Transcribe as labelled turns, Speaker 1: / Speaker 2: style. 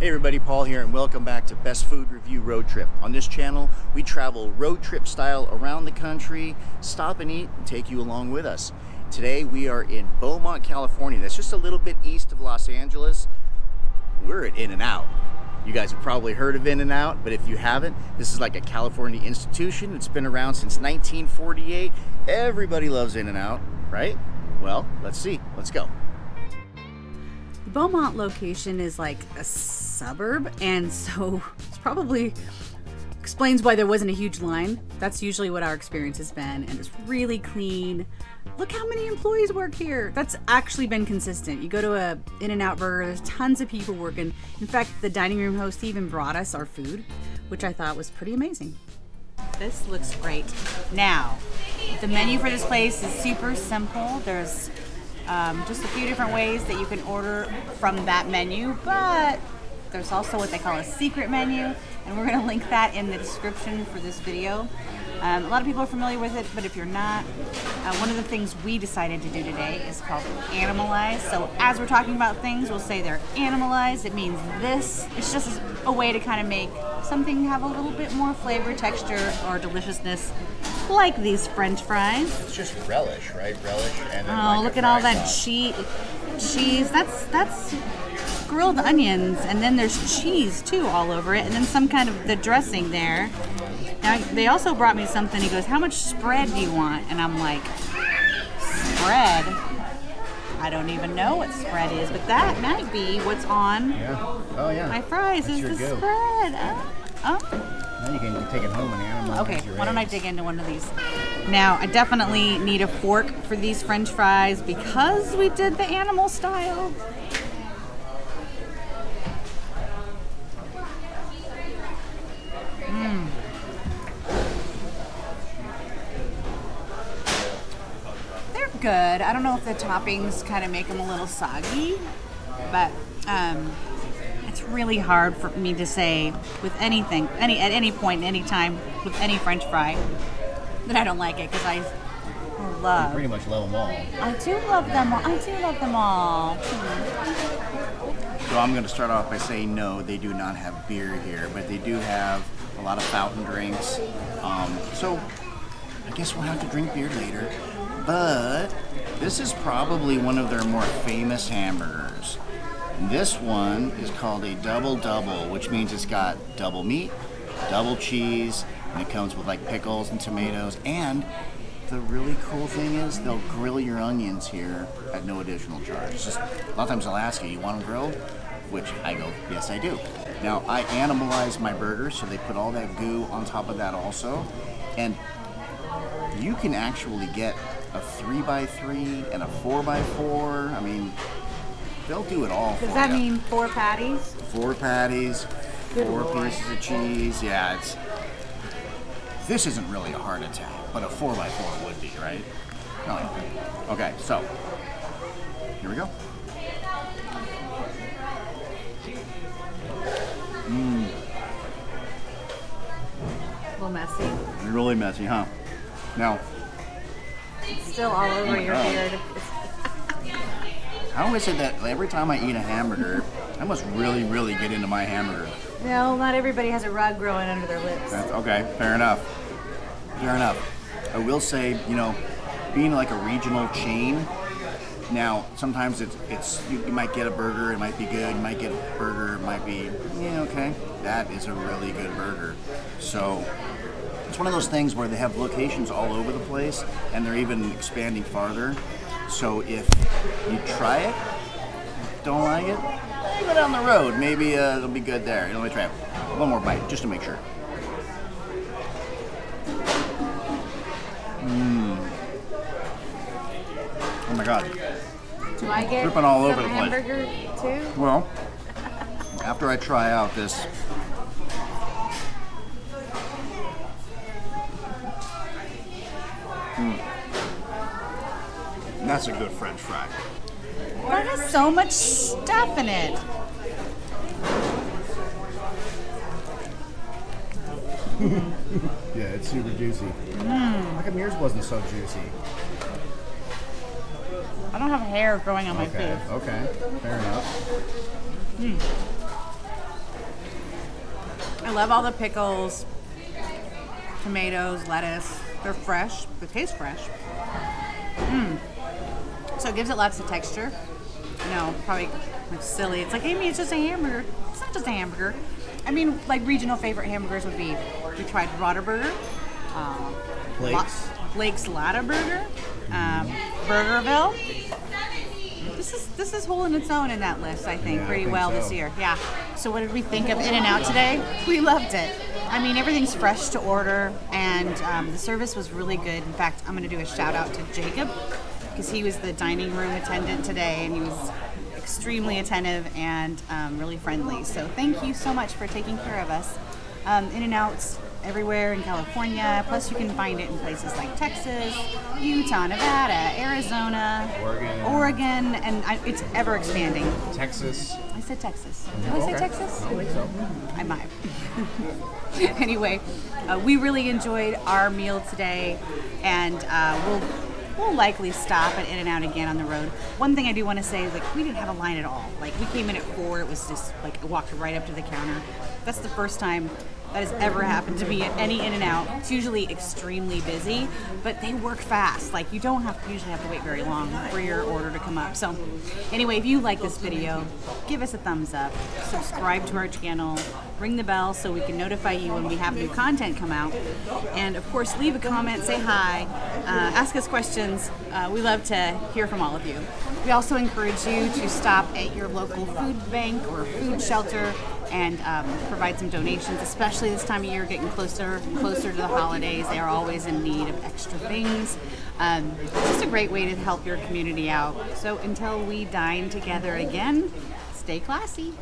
Speaker 1: Hey everybody, Paul here and welcome back to Best Food Review Road Trip. On this channel, we travel road trip style around the country, stop and eat, and take you along with us. Today we are in Beaumont, California. That's just a little bit east of Los Angeles. We're at In-N-Out. You guys have probably heard of In-N-Out, but if you haven't, this is like a California institution. It's been around since 1948. Everybody loves In-N-Out, right? Well, let's see. Let's go.
Speaker 2: The Beaumont location is like a suburb, and so it's probably explains why there wasn't a huge line. That's usually what our experience has been, and it's really clean. Look how many employees work here. That's actually been consistent. You go to a In-N-Out Burger, there's tons of people working. In fact, the dining room host even brought us our food, which I thought was pretty amazing. This looks great. Now, the menu for this place is super simple. There's um, just a few different ways that you can order from that menu, but there's also what they call a secret menu, and we're going to link that in the description for this video. Um, a lot of people are familiar with it, but if you're not, uh, one of the things we decided to do today is called Animalize. So as we're talking about things, we'll say they're animalized. It means this. It's just a way to kind of make something have a little bit more flavor, texture, or deliciousness, like these French fries.
Speaker 1: It's just relish, right? Relish and
Speaker 2: Oh,
Speaker 1: like
Speaker 2: look at all that cheese. Cheese. That's that's grilled onions, and then there's cheese too all over it, and then some kind of the dressing there. Now they also brought me something. He goes, "How much spread do you want?" And I'm like, "Spread." I don't even know what spread is, but that might be what's on
Speaker 1: Yeah. Oh yeah.
Speaker 2: my fries.
Speaker 1: That's
Speaker 2: is the
Speaker 1: go.
Speaker 2: spread? Oh, oh.
Speaker 1: Then you can take it home and animalize
Speaker 2: Okay, why don't I
Speaker 1: eggs.
Speaker 2: dig into one of these? Now, I definitely need a fork for these french fries because we did the animal style. Mmm. They're good. I don't know if the toppings kind of make them a little soggy, but um, it's really hard for me to say with anything, any at any point, any time, with any French fry, that I don't like it because I love.
Speaker 1: Pretty much love them all.
Speaker 2: I do love them all. I do love them all.
Speaker 1: So I'm going to start off by saying no, they do not have beer here, but they do have a lot of fountain drinks. Um, so I guess we'll have to drink beer later. But this is probably one of their more famous hamburgers. This one is called a double double, which means it's got double meat, double cheese, and it comes with like pickles and tomatoes. And the really cool thing is they'll grill your onions here at no additional charge. It's just a lot of times they'll ask you, "You want them grilled?" Which I go, "Yes, I do." Now I animalize my burgers, so they put all that goo on top of that also, and you can actually get a three by three and a four by four. I mean, they'll do it all.
Speaker 2: Does that
Speaker 1: ya.
Speaker 2: mean four patties?
Speaker 1: four patties,
Speaker 2: Good
Speaker 1: four
Speaker 2: lord.
Speaker 1: pieces of cheese? Yeah, it's. This isn't really a heart attack, but a four by four would be, right? Oh. Okay, so here we go. Mmm.
Speaker 2: A little messy.
Speaker 1: Really messy, huh? Now,
Speaker 2: It's still all over oh your
Speaker 1: God.
Speaker 2: beard.
Speaker 1: How is it that every time I eat a hamburger, I must really, really get into my hamburger?
Speaker 2: No, not everybody has a rug growing under their lips.
Speaker 1: That's okay. Fair enough. Fair enough. I will say, you know, being like a regional chain. Now, sometimes it's it's you, you might get a burger, it might be good. You might get a burger, it might be yeah okay. That is a really good burger. So it's one of those things where they have locations all over the place, and they're even expanding farther. So if you try it, don't like it, go down the road. Maybe uh, it'll be good there. Let me try it. One more bite, just to make sure. Oh my god.
Speaker 2: Do I get
Speaker 1: Dripping all over the place.
Speaker 2: hamburger too?
Speaker 1: Well, after I try out this. That's a good French fry.
Speaker 2: That has so much stuff in it.
Speaker 1: Yeah, it's super juicy. Mm. How come yours wasn't so juicy?
Speaker 2: I don't have hair growing on my
Speaker 1: Okay,
Speaker 2: face.
Speaker 1: okay, fair enough. Hmm.
Speaker 2: I love all the pickles, tomatoes, lettuce. They're fresh. They taste fresh. So it gives it lots of texture. No, probably like silly. It's like, Amy, it's just a hamburger. It's not just a hamburger. I mean, like regional favorite hamburgers would be, we tried Roderburger, uh,
Speaker 1: Blake's.
Speaker 2: La- Blake's Lotaburger, um, Burgerville. This is this is holding its own in that list, I think,
Speaker 1: Yeah, I
Speaker 2: pretty
Speaker 1: think
Speaker 2: well
Speaker 1: so.
Speaker 2: this year. Yeah. So what did we think of In-N-Out today? We loved it. I mean, everything's fresh to order, and um, the service was really good. In fact, I'm going to do a shout out to Jacob because he was the dining room attendant today, and he was extremely attentive and um, really friendly. So thank you so much for taking care of us. Um, In-N-Out's everywhere in California. Plus, you can find it in places like Texas, Utah, Nevada, Arizona,
Speaker 3: Oregon.
Speaker 2: Oregon, and I, it's ever expanding.
Speaker 3: Texas.
Speaker 2: I said Texas. Did I say Texas?
Speaker 3: I so.
Speaker 2: I might. anyway, uh, we really enjoyed our meal today, and uh, we'll we'll likely stop at In-N-Out again on the road. One thing I do want to say is like we didn't have a line at all. Like we came in at four, it was just like walked right up to the counter. That's the first time that has ever happened to me at any In-N-Out. It's usually extremely busy, but they work fast. Like you don't have to usually have to wait very long for your order to come up. So anyway, if you like this video, give us a thumbs up, subscribe to our channel, ring the bell so we can notify you when we have new content come out, and of course leave a comment, say hi, uh, ask us questions. Uh, we love to hear from all of you. We also encourage you to stop at your local food bank or food shelter and um, provide some donations, especially this time of year, getting closer closer to the holidays. They are always in need of extra things. Um, it's just a great way to help your community out. So until we dine together again, stay classy.